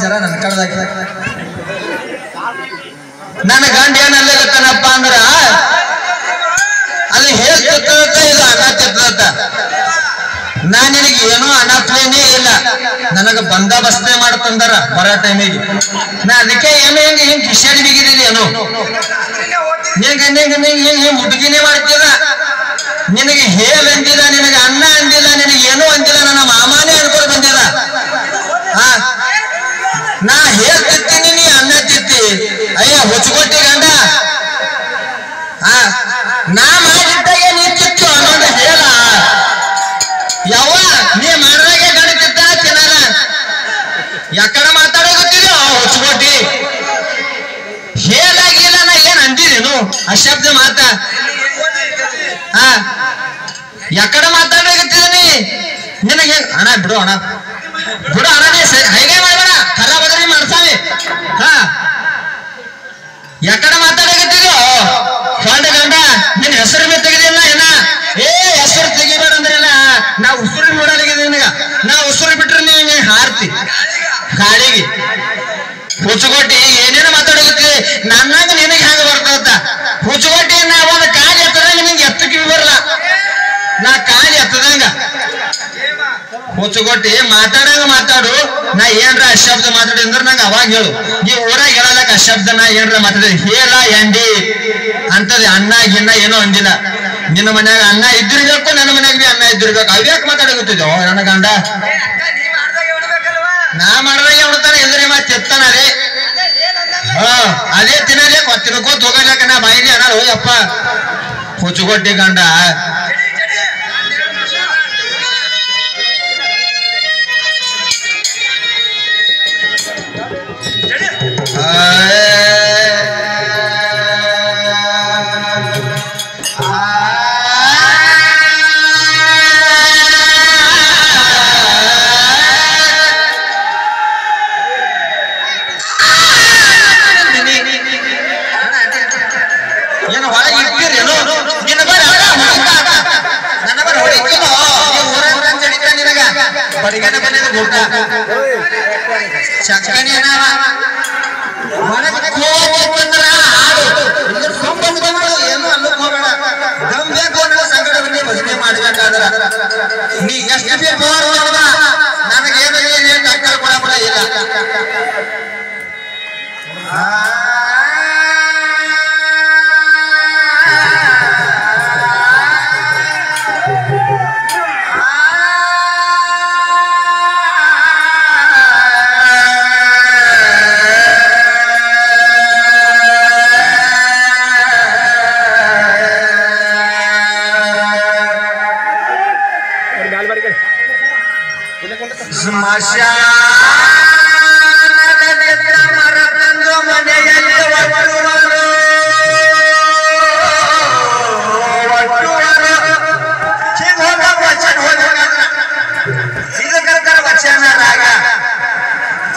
ಜರ ನನ್ ಕಡದಾಗ ನನ್ನ ಗಂಡ ಏನ್ ಅನ್ಲಿಕತ್ತಾನಪ್ಪ ಅಂದ್ರ, ಅಲ್ಲಿ ಹೇಳ್ತಿತ್ತ ಇದು ಅನ್ನತ್ತಿತ್ತ ನಾ ನಿನಗೆ ಏನೋ ಅನಾಪ್ಲೇನೇ ಇಲ್ಲ. ನನಗ ಬಂದೋಬಸ್ತೆ ಮಾಡ್ತಂದಾರ ಬರೋ ಟೈಮಿಗೆ. ನಾ ಅದಕ್ಕೆ ಏನೋ ಹಿಂಗ ಹಿಂಗ್ ಕಿಶಾಡಿ ಬಿಗಿದಿಲ್ಲ ಏನೋ? ಹಿಂಗ್ ಹಿಂಗ್ ಹಿಂಗ ಹಿಂಗ್ ಮುದುಗಿನೇ ಮಾಡ್ತೀರ ನಿನಗೆ ಅಂದಿಲ್ಲ ನಿನಗೆ ಅನ್ನ ಯಾಕಡೆ ಮಾತಾಡೋಗುತ್ತಿದ್ಯೋ ಹೊಚ್ಕೊಟ್ಟಿ. ಹೇಳಾಗಿಲ್ಲ ನಾ ಏನ್ ಆ ಶಬ್ದ ಮಾತ. ಹಾ ಯಾಕಡೆ ಮಾತಾಡೋಗುತ್ತಿದ್ದೀನಿ ನಿನಗೆ ಅಣ್ಣ, ಬಿಡು ಅಣ್ಣ. ಬಿಡು ಅಣ್ಣ ಹೈಗೆ ಮಾಡೋಣ ಕರ ಬದಲಿ ಮಾಡ್ತಾವೆ ಹಾ ಯಾಕಡೆ ಮಾತಾಡಕತ್ತಿದ್ಯೋ ಕಂಡ ಗಂಡ, ನಿನ್ ಹೆಸರು ಮೇಲೆ ತೆಗೆದಿಲ್ಲ ಏನ? ಏ, ಹೆಸರು ತೆಗಿಬೇಡ ಅಂದ್ರೆ ನಾ ಉಸಿರು ನೋಡಲಿಗಿದೆ ನಿನಗ. ನಾ ಉಸಿರು ಬಿಟ್ರೆ ನೀ ಹಾರ್ತಿ. ಗಾಳಿಗೆ ಹುಚ್ಚುಗೊಟ್ಟಿ ಏನೇನು ಮಾತಾಡೋದಕ್ಕೆ? ನನ್ನಾಗ ನಿನಗೆ ಹೆಂಗ ಬರ್ತದ ಹುಚ್ಚುಗೊಟ್ಟಿ ನಾ ಒಂದು ಕಾಲಿ ಎತ್ತದಂಗ ನಿಂಗೆ ಎತ್ತಕ್ಕೆ ಬರಲ್ಲ. ನಾ ಕಾಲ್ ಎತ್ತದಂಗ. ಹುಚ್ಚುಗೊಟ್ಟಿ ಮಾತಾಡಂಗ ಮಾತಾಡು. ನಾ ಏನ್ರ ಅಶಬ್ದ ಮಾತಾಡಿ ಅಂದ್ರೆ ನಂಗೆ ಅವಾಗ ಹೇಳು. ಈ ಊರಾಗ ಹೇಳಲಕ್ಕ ಅಶಬ್ದ, ನಾ ಏನ್ರ ಮಾತಾಡಿ ಹೇಳ ಎಂಡಿ ಅಂತದ ಅನ್ನ, ಗಿನ್ನ ಏನೋ ಅಂದಿಲ್ಲ. ನಿನ್ನ ಮನ್ಯಾಗ ಅನ್ನ ಇದ್ದಿರ್ಬೇಕು, ನನ್ನ ಮನ್ಯಾಗ ಅನ್ನ ಇದ್ದಿರ್ಬೇಕು. ಅವ್ಯಾಕೆ ಮಾತಾಡಕತ್ತಿದ್ಯೋ ನನ್ನ ಗಂಡ? ನಾ ಮಾಡ್ದಾಗ ಉಣ್ತಾನೆ ಎದುರಿ ಮಾತು ಎತ್ತಾನ ಅದೇ. ಹಾ, ಅದೇ ತಿನ್ನಲೇ ತಿನ್ಕೋತ ಹೋಗಲಕ್ಕ ನಾ ಬಾಯಿಲಿ ಅನ್ನ ಹೋಯಪ್ಪ ಹುಚ್ಚುಗೊಟ್ಟಿ ಗಂಡ. ನಿನಗ ಬಡಿಗನ ಬಂದಿದ ಊಟ ಚಕ್ಕನೆ ಹೊರಗೆ ಹೋಗ್ಬೇಕಂದ್ರ ಹಾಡು ಇದ್ರ ಸುಮ್ಮ ಮುಗ್ದು ಏನು ಅನ್ನಕ್ ಹೋಗಬೇಡ ದಮ್ ಬೇಕು ಅನ್ನೋ ಸಂಗಡ ಬಂದು ಭಜನೆ ಮಾಡ್ಬೇಕಾದ್ರ ನೀ ಎಷ್ಟು ಬೇಕು ನೋಡ್ದ ನನಗೇನು ಏನು ಟಕ್ಕರ್ ಕೊಡಬೇಡ ಇಲ್ಲ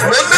ಒಂದು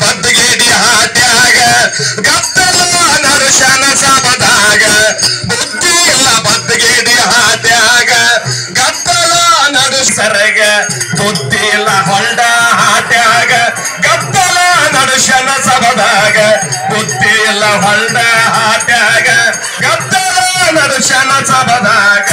ಬದ್ಗೇಡಿ ಹಾಟ್ಯಾಗ ಗದ್ದಲ ನರಶನ ಸಬದಾಗ ಸರಗ ತುದ್ದಿಲ್ಲ ಹೊಂಡ ಹಾಟ್ಯಾಗ ಗದ್ದಲ ನಡುಶನ ಸಭದಾಗ. ಬುದ್ಧಿ ಇಲ್ಲ ಹೊಂಡ ಹಾಟ್ಯಾಗ ಗದ್ದಲ ನಡುಶನ ಸಬದಾಗ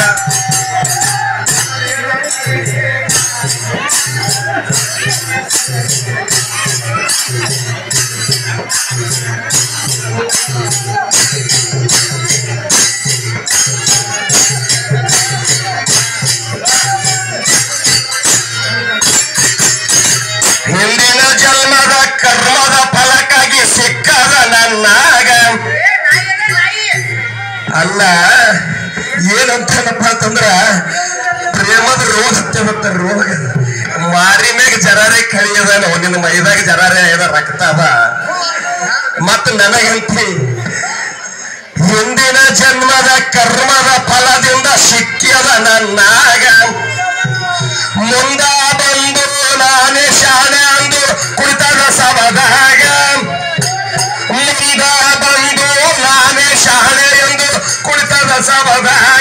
ಅಲ್ಲ, ಏನಂತಾನಪ್ಪ ಅಂತಂದ್ರ, ಪ್ರೇಮದ ರೋಗ ಹತ್ತೆ ಮತ್ತ ರೋಗ. ಮಾರಿ ಮ್ಯಾಗ ಜರಾರೆ ಕಳಿಯದ ನಿನ್ನ ಮೈದಾಗ ಜರಾರೆ ಆಗ್ಯದ ರಕ್ತ ಅದ. ಮತ್ತ ನನಗಂತಿ ಹಿಂದಿನ ಜನ್ಮದ ಕರ್ಮದ ಫಲದಿಂದ ಸಿಕ್ಕ್ಯದ ನನ್ನಾಗ ಮುಂದ ಬಂದು ನಾನೇ ಶಾಲೆ of a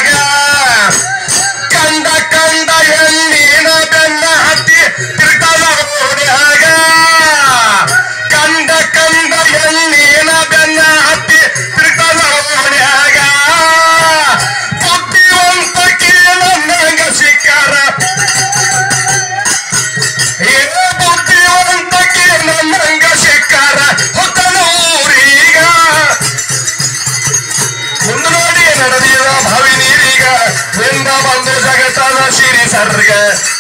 ಶಿರಿ ಸರ್ಗ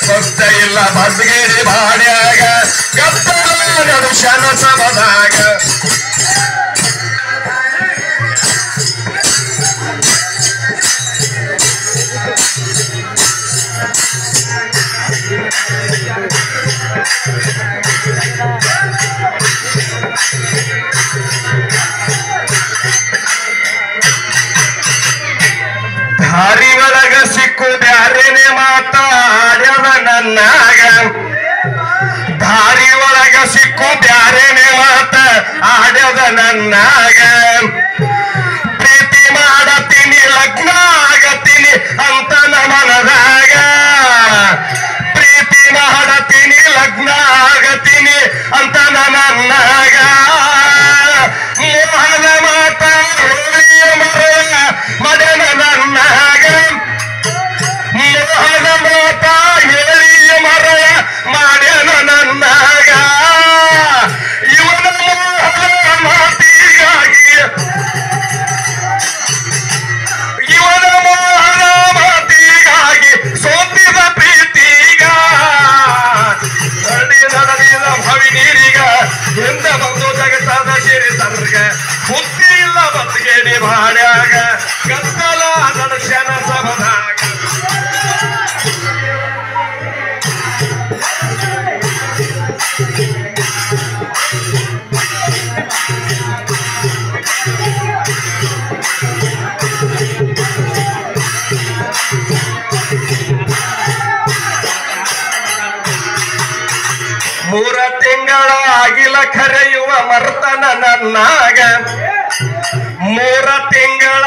ಭಕ್ತ ಇಲ್ಲ ಬದ್ಗೇರಿ ಬಾಡ್ಯಾಗ ಗದ್ದಲ ನಡು ಶನ ಸಬದಾಗ ದಾರಿ ಸಿಕ್ಕು ಬ್ಯಾರೇನೆ ಮಾತಾಡ್ಯವ ನನ್ನಾಗ. ದಾರಿ ಒಳಗ ಸಿಕ್ಕು ಬ್ಯಾರೇನೆ ಮಾತ ಆಡ್ಯದ ನನ್ನಾಗ. ಪ್ರೀತಿ ಮಾಡತೀನಿ, ಲಗ್ನ ಆಗತೀನಿ ಅಂತ ನಮನದಾಗ. ಪ್ರೀತಿ ಮಾಡತೀನಿ, ಲಗ್ನ ಆಗತೀನಿ ಅಂತ ನನ್ನಾಗ ಸಬದಾಗ ಮೂರ ತಿಂಗಳ ಆಗಿಲ ಕರೆಯುವ ಮರ್ತನ ನನ್ನಾಗ. ಮೂರ ತಿಂಗಳ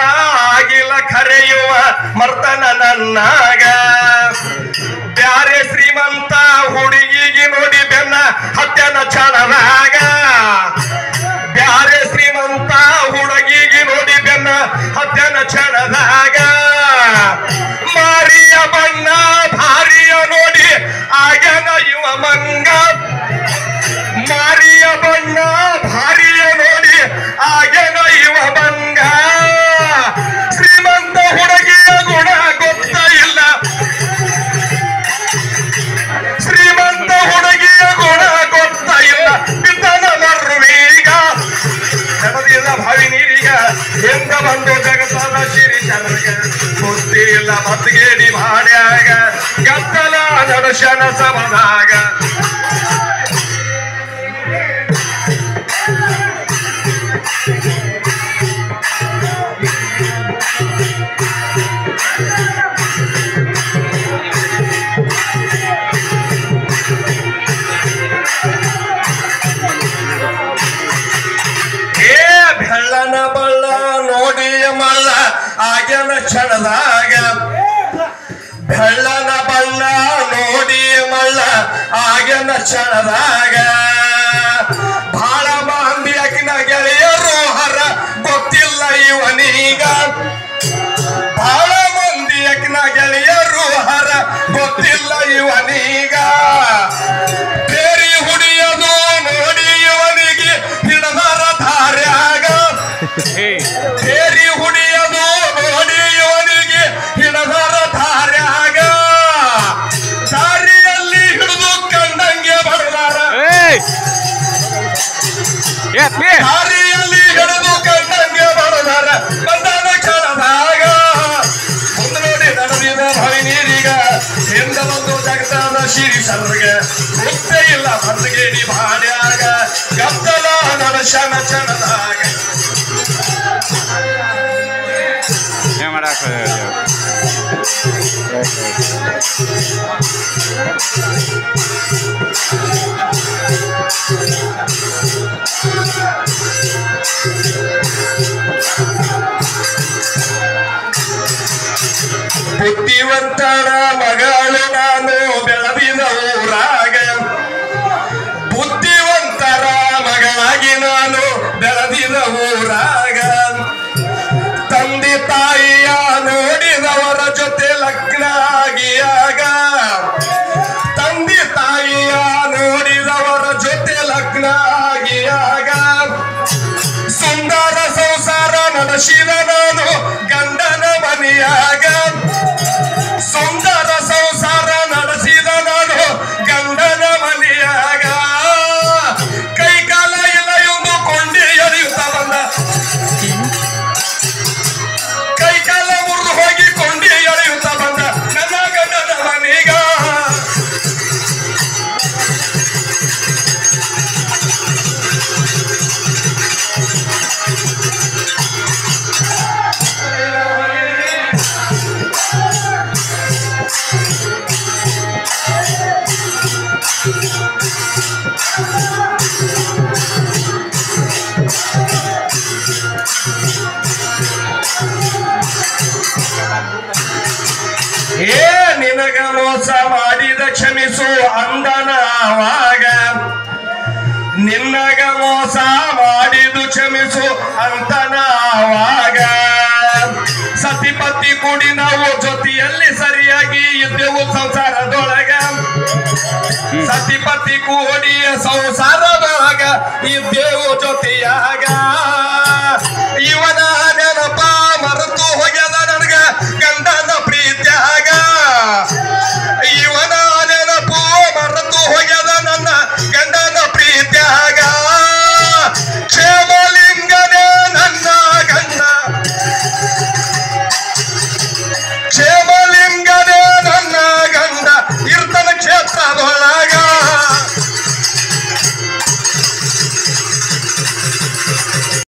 ಆಗಿಲ್ಲ ಕರೆಯುವ ಮರ್ತನ ನನ್ನಾಗ. ಬ್ಯಾರೆ ಶ್ರೀಮಂತ ಹುಡುಗಿಗೆ ನೋಡಿ ಬೆನ್ನ ಹತ್ಯನ ಚಾಲನಾಗ. ಬ್ಯಾರೆ ಶ್ರೀಮಂತ ಹುಡುಗಿಗೆ ನೋಡಿ ಬೆನ್ನ ಹತ್ಯನ ಚಾಲನಾಗ. ಮಾರಿಯ ಬಣ್ಣ, ಭಾರಿಯ ನೋಡಿ ಆಗನ ಯುವ ಮಂಗ. சரணராக சிரி சர்க முத்தையில் அமர்ந்துகே நீ பாடியாக கப்தலா நடசன சனதாக ಶಿವನನು ಗಂಡನ ಮನೆಯಾಗ ಕ್ಷಮಿಸು ಅಂದನವಾಗ ನಿನ್ನಗ ಮೋಸ ಮಾಡಿದು ಕ್ಷಮಿಸು ಅಂತನವಾಗ ಸತಿಪತಿ ಕೂಡಿ ನಾವು ಜೊತೆಯಲ್ಲಿ ಸರಿಯಾಗಿ ಇದ್ದೆವು ಸಂಸಾರದೊಳಗ. ಸತಿಪತಿ ಕೂಡಿಯ ಸಂಸಾರದೊಳಗ ಇದ್ದೆವು ಜೊತೆಯ